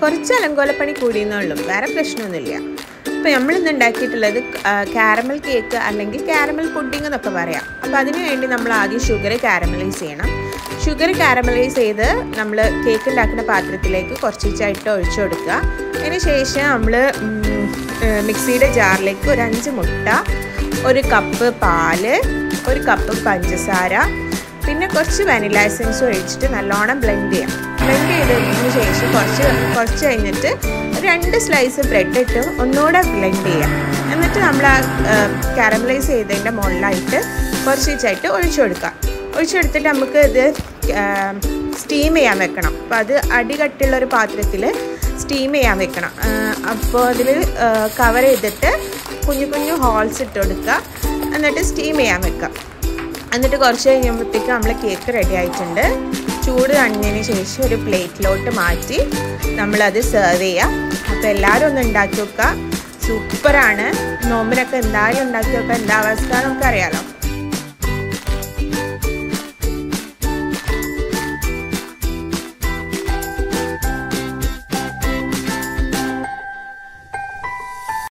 കുറച്ച് അലങ്കോലപ്പണി കൂടിയെന്നേ ഉള്ളൂ. വേറെ പ്രശ്നമൊന്നുമില്ല. നമ്മൾ നമ്മളിന്ന് ഉണ്ടാക്കിയിട്ടുള്ളത് കാരമൽ കേക്ക് അല്ലെങ്കിൽ കാരമൽ പുഡിംഗ് എന്നൊക്കെ പറയാം. അപ്പോൾ അതിന് വേണ്ടി നമ്മൾ ആദ്യം ഷുഗർ കാരമലൈസ് ചെയ്യണം. ഷുഗർ കാരമലൈസ് ചെയ്ത് നമ്മൾ കേക്ക് ഉണ്ടാക്കുന്ന പാത്രത്തിലേക്ക് കുറച്ചിച്ചായിട്ട് ഒഴിച്ചു കൊടുക്കുക. അതിന് ശേഷം നമ്മൾ മിക്സിയുടെ ജാറിലേക്ക് ഒരു അഞ്ച് മുട്ട ഒരു കപ്പ് പാൽ ഒരു കപ്പ് പഞ്ചസാര പിന്നെ കുറച്ച് വാനില എസൻസ് ഒഴിച്ചിട്ട് നല്ലോണം ബ്ലെൻഡ് ചെയ്യാം. ബ്ലെൻഡ് ചെയ്തതിന് ശേഷം കുറച്ച് കുറച്ച് കഴിഞ്ഞിട്ട് രണ്ട് സ്ലൈസ് ബ്രെഡ് ഇട്ട് ഒന്നുകൂടെ ബ്ലെൻഡ് ചെയ്യാം. എന്നിട്ട് നമ്മൾ ആ കാരമലൈസ് ചെയ്തതിന്റെ മുകളിലായിട്ട് കുറച്ചിച്ചായിട്ട് ഒഴിച്ചു കൊടുക്കാം ഒഴിച്ചെടുത്തിട്ട് നമുക്ക് ഇത് സ്റ്റീം ചെയ്യാൻ വെക്കണം. അപ്പോൾ അത് അടികട്ടുള്ള ഒരു പാത്രത്തിൽ സ്റ്റീം ചെയ്യാൻ വെക്കണം. അപ്പോൾ അതിൽ കവർ ചെയ്തിട്ട് കുഞ്ഞു കുഞ്ഞു ഹോൾസ് ഇട്ട് കൊടുക്കുക. എന്നിട്ട് സ്റ്റീം ചെയ്യാൻ വെക്കാം എന്നിട്ട് കുറച്ച് കഴിയുമ്പോഴത്തേക്ക് നമ്മൾ കേക്ക് റെഡി ആയിട്ടുണ്ട്. ചൂട് തണിഞ്ഞതിന് ശേഷം ഒരു പ്ലേറ്റിലോട്ട് മാറ്റി നമ്മളത് സെർവ് ചെയ്യാം. അപ്പോൾ എല്ലാവരും ഒന്ന് ഉണ്ടാക്കി വെക്കുക സൂപ്പറാണ്. നോമ്പിനൊക്കെ എന്തായാലും ഉണ്ടാക്കി വെക്കുക എന്താ അവസ്ഥ നമുക്കറിയാലോ